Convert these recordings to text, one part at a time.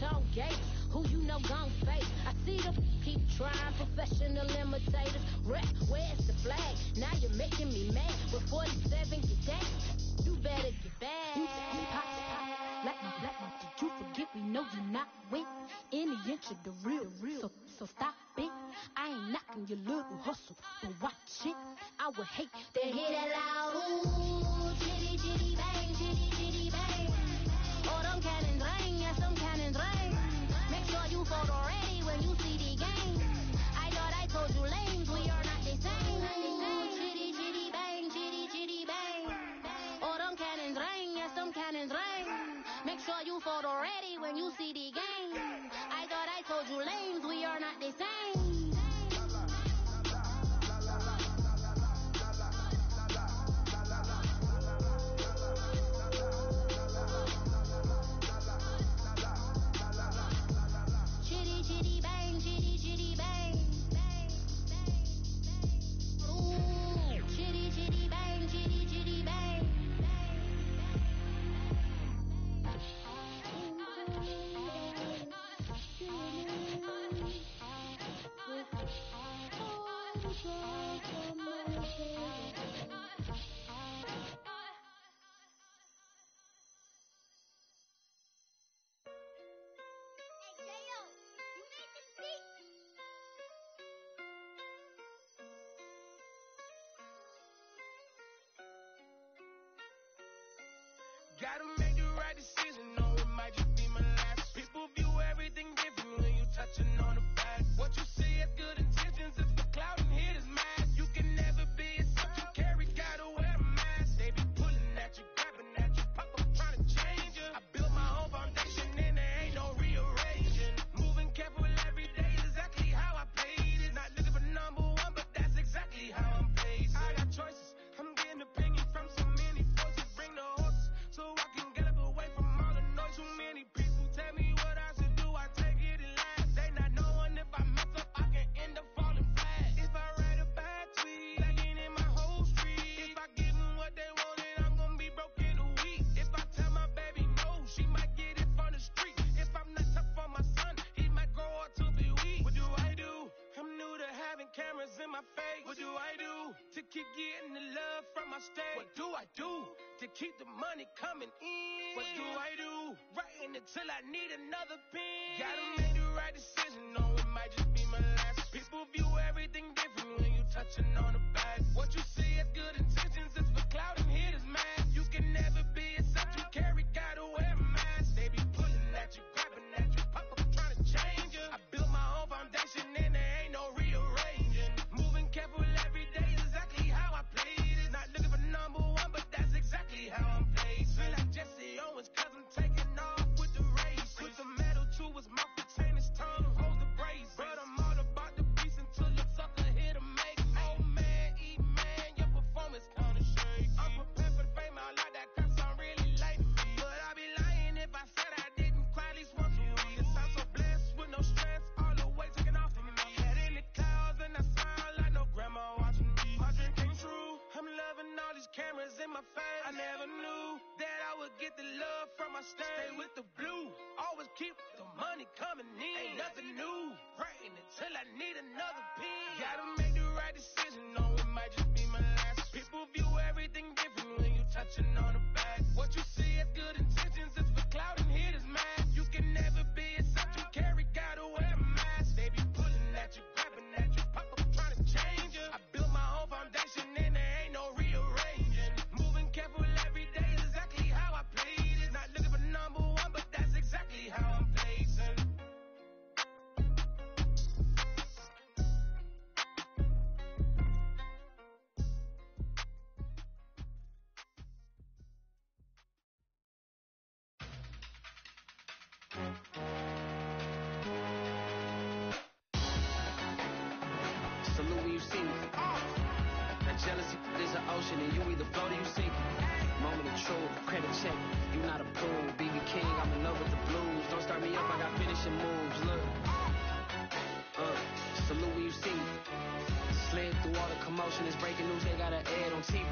toll gate. Who you know gon' face? I see them keep trying, professional imitators. Rep, where's the flag? Now you're making me mad. With 47, get that. You better get back. You pop, pop, like my black one. Did you forget we know you're not with any inch of the real, real. So, so stop it. I ain't knocking your little hustle, but watch it. I would hate to hear that loud. Ooh, chitty, chitty, bang, chitty, chitty, bang. Gotta make the right decision, no, it might just be my last. People view everything different when you touching on the past. What you see is good keep getting the love from my state? What do I do to keep the money coming in? What do I do? Writing until I need another pen. Gotta make the right decision, no, it might just be my last. People view everything different when you touching on the back. What you see is good intentions, it's for cloud and hit that I would get the love from my state. Stay with the blue, always keep the money coming in. Ain't nothing new, writing until I need another pen. Gotta make the right decision, no, it might just be my last. People view everything different when you touching on the back. What you see is good intentions, it's for cloud and hit is mask. Ocean and you either float or you sink. Moment of truth, credit check. You not approved. BB King, I'm in love with the blues. Don't start me up, I got finishing moves. Look. Uh, salute when you see. Slid through all the commotion, it's breaking news, they got an ad on TV.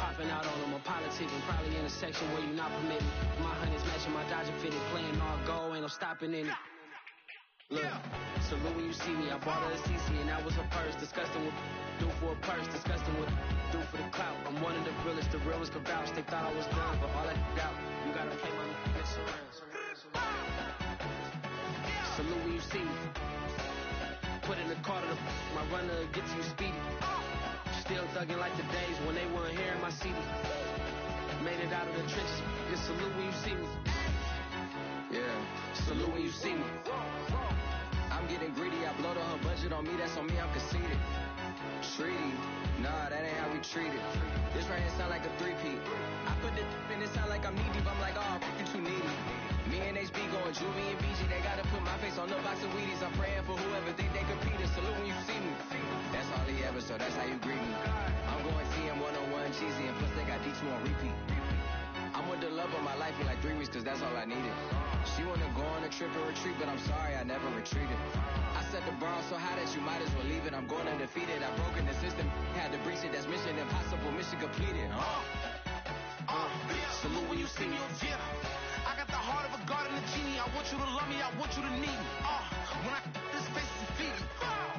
Pop copping out on them. I'm politicking, probably in a section where you're not permitted. My honey's matching my Dodger fitted, playing all go, ain't no stopping in it. Look, salute when you see me. I bought her a CC and that was her purse. Disgusting with do for a purse. Disgusting with do for the clout. I'm one of the realest. The real could vouch. They thought I was done, but all that out. You gotta play my next around. Salute when you see me. Put in the car to the my runner get to you speedy. Still thugging like the days when they weren't here in my CD. Made it out of the trenches. Just salute when you see me. Yeah, salute when you see me. I'm getting greedy. I blow the her budget on me. That's on me. I'm conceited. Treaty. Nah, that ain't how we treat it. This right here sound like a three-peat. I put the in it sound like I'm knee deep. I'm like, oh, you too needy. Me and HB going Juvie and BG. They gotta put my face on the box of Wheaties. I'm praying for whoever think they compete. Salute when you see me. That's all he ever, so that's how you greet me. I'm going TM 101 cheesy, and plus they got D2 on repeat. I'm with the love of my life for like three weeks, cause that's all I needed. She wanna go on a trip or retreat, but I'm sorry, I never retreated. I set the bar so high that you might as well leave it. I'm going undefeated. I've broken the system, had to breach it. That's mission impossible, mission completed. Uh, uh, salute when you see me. Yeah. I got the heart of a and a genie. I want you to love me, I want you to need me. Uh, when I this face is feed me.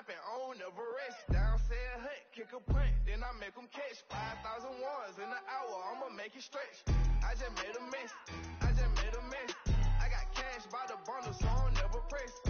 Stopping, on never rest. Down said hut, kick a punt, then I make 'em catch. 5,000 ones in an hour, I'ma make it stretch. I just made a mess, I just made a mess. I got cash by the bundle, so I never press.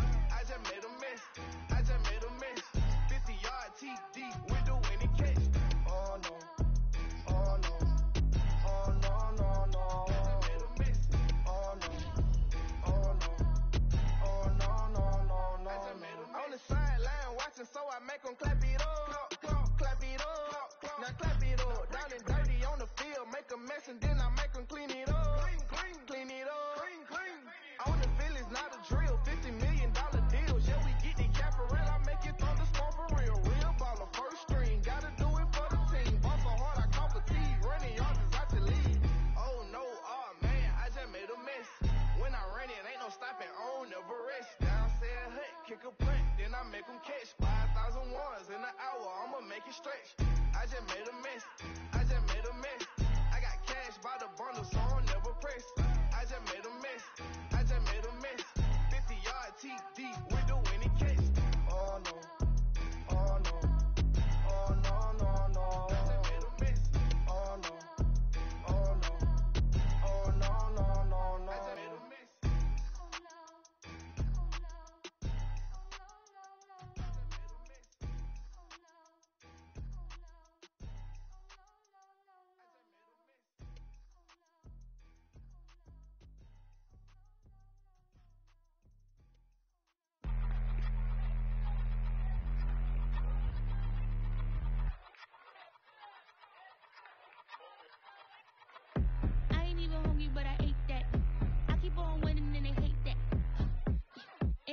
make it stretch. I just made a mess. I just made a mess. I got cash by the bundle, so I don't never press.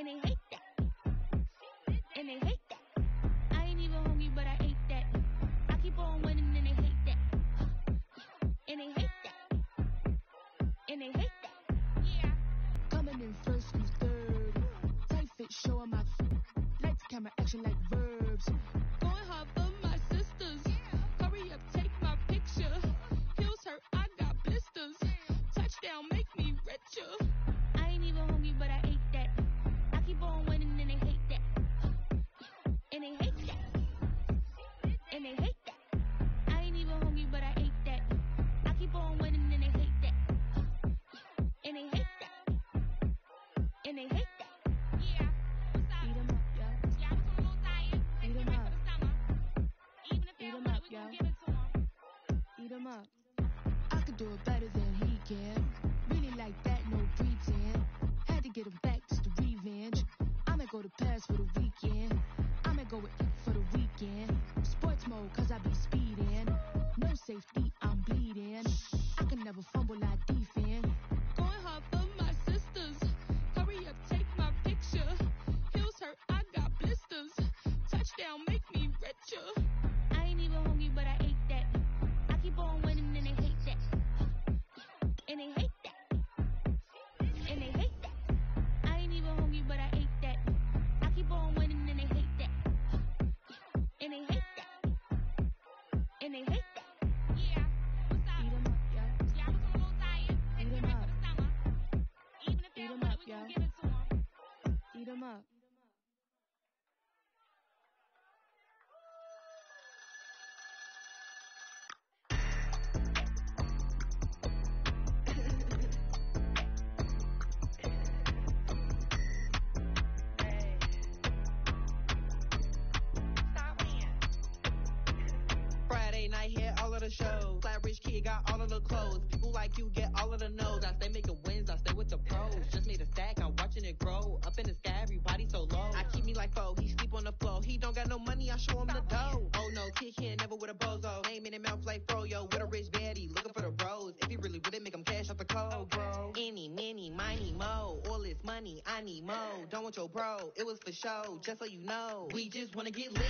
and they hate that. And they hate but I hate that. I keep on winning and they hate that. And they hate that. And they hate that. Eat him up. I could do it better than he can. Really like that, no pretend. Had to get him back just to revenge. I might go to Paris for the weekend. Rich kid got all of the clothes. People like you get all of the no's. I stay making wins, I stay with the pros. Just made a stack, I'm watching it grow. Up in the sky, everybody so low. I keep me like foe, he sleep on the floor. He don't got no money, I show him the dough. Oh no, kid can't never with a bozo. Name in the mouth like froyo. With a rich baddie, looking for the bros. If he really would it make him cash out the cold, oh, bro. Any, many, miny, mo. All this money, I need mo. Don't want your bro, it was for show, just so you know. We just wanna get lit.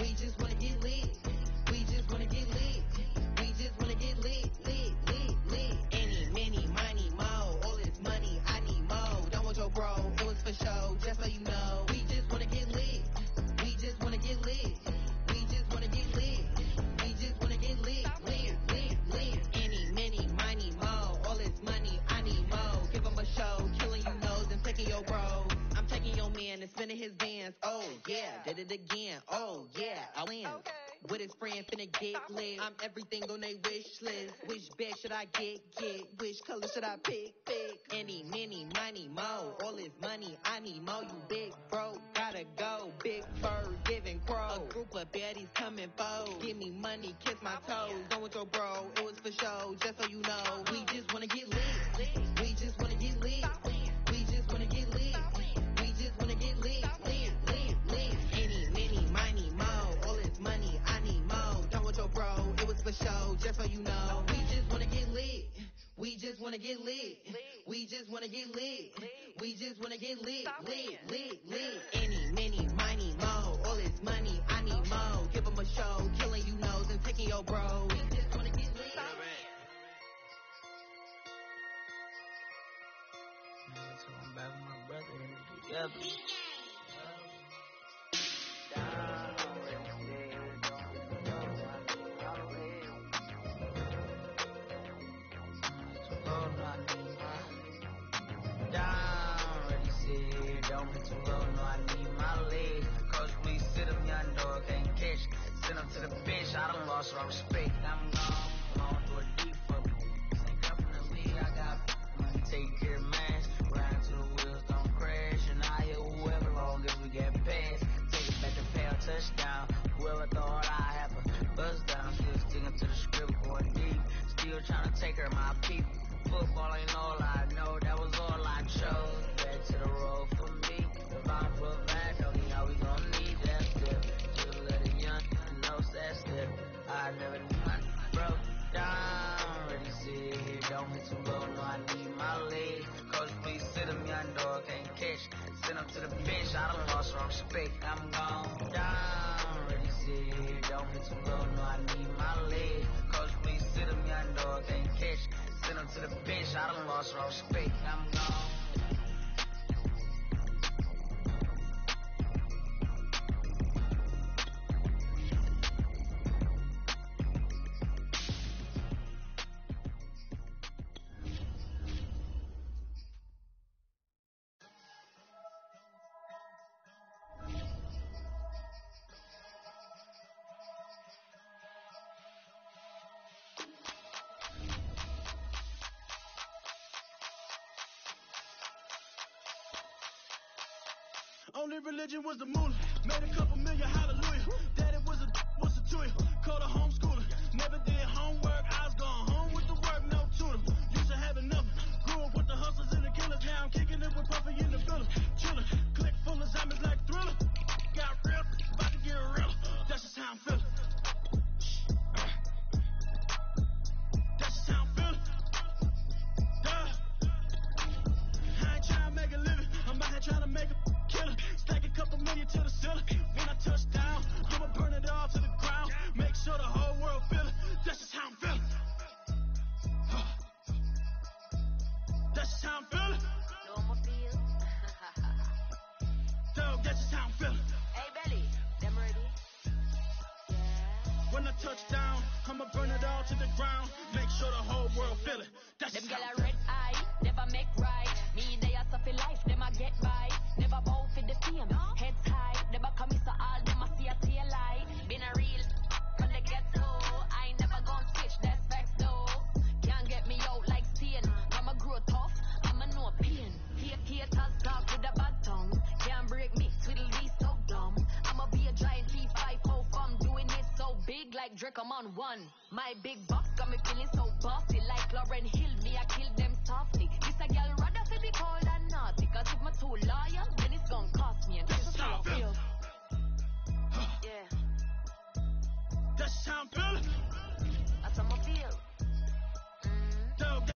We just again. Oh, oh yeah, I win. With his friend finna get lit. I'm everything on they wish list. Which bag should I get? Get. Which color should I pick? Pick. Any, many, money, mo. All this money, I need mo. You big bro, gotta go. Big bird, giving crow. A group of baddies coming foes. Give me money, kiss my toes. Don't want your bro, it was for show. Just so you know, we so you know. We just wanna get lit. We just wanna get lit. We just wanna get lit. We just wanna get lit, lit, lit, lit. Any, many, money, mo. All this money, I need mo. Give 'em a show, killing you nose and taking your bro. We just wanna get lit. So I'm back with my brother and we together. Done lost the bench, I done lost all respect. I'm gone down. Ready, don't hit too low, no, I need my legs. Coach, please sit him, young dog, can't catch. Send him to the bench, I done lost all respect. I'm gone. Only religion was the moolah. Made a couple million, hallelujah. Daddy was a what's a you? Called a homeschooler. Never did I'ma burn it all to the ground. Make sure the whole world feel it. That's Them got a red eye, never make right. Me, they are suffering life, them I get by. Never bow for the fame. like Drake, I'm on one. My big box got me feeling so bossy, like Lauryn Hill, me, I kill them softly. This a girl rather feel be cold and naughty, cause if my two loyal, then it's gonna cost me. And that's just how I feel. Yeah. That's how I feel. That's how I feel. Mm.